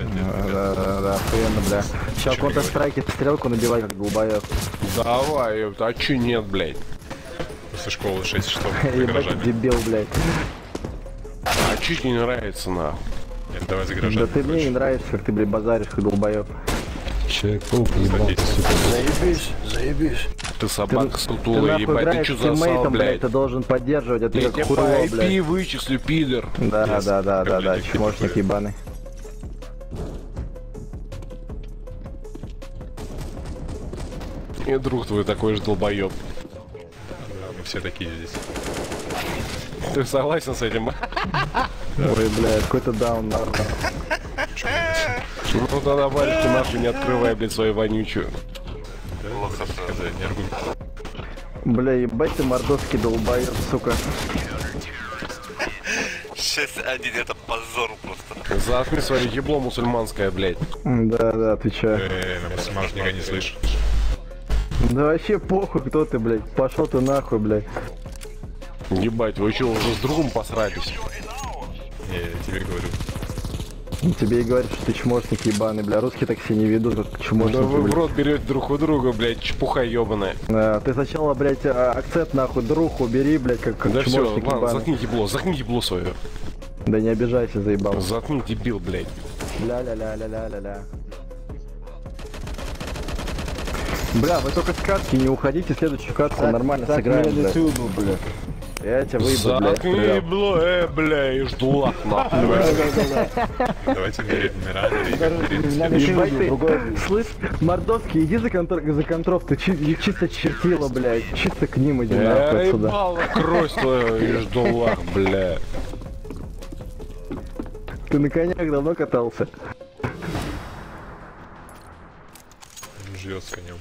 Да, да, да, охуенно, бля. Сейчас Counter-Strike стрелку набивай, как долбоёб. Давай, а чё нет, блядь? После школы 6 часов за Ебать, дебил, блядь. А чё тебе не нравится, на? Нет, давай за Да ты мне не нравится, как ты, блядь, базаришь, как долбоёб. Человек-паук ебал, Садитесь. сука. Заебись, заебись. Ты собака сутулая, ебать, ты чё засал, блядь, блядь? ты должен поддерживать, а ты Я как тебе по хурло, IP блядь. вычислю, пидор. Да, да, да, да, да, Блядь, чмошник ебаный. И друг твой такой же долбоёб. Да, мы все такие здесь. Ты согласен с этим? Ой, блядь, какой-то даун, нахуй. Ну тогда варежку нахуй не открывай, блядь, свою вонючую. Бля, ебать ты мордовский долбоёб, сука. 6-1 это позор просто. Заткни свое ебло мусульманское, блядь. Да, да, отвечаю. Э, на мусульманника не слышь. Да вообще похуй, кто ты, блядь. Пошел ты нахуй, блядь. Ебать, вы что, уже с другом посрались? Не, я тебе говорю. Тебе и говорят, что ты чмошник ебаный, бля. Русские так себя не ведут, как Да чмошники, вы в рот берете друг у друга, блядь, чепуха ебаная. А, ты сначала, блядь, а, акцент нахуй друг убери, блядь, как, как Да все, чмошник ладно, ебаный. заткни ебло, заткни ебло свое. Да не обижайся, заебал. Заткни, дебил, блядь. Ля-ля-ля-ля-ля-ля-ля. Бля, вы только с катки не уходите, следующую катку нормально сыграем, бля. бля. Я тебя выебу, блядь. Заткни стрелял. ебло, э, бля, и жду лах, нахуй. Давайте мерить ты, слышь, Мордовский, иди за, контр... за контров, ты чи- чисто чертила, блядь, чисто к ним иди нахуй Я отсюда. ебал на кровь твою и жду лах, бля. Ты на конях давно катался? Живет с конем.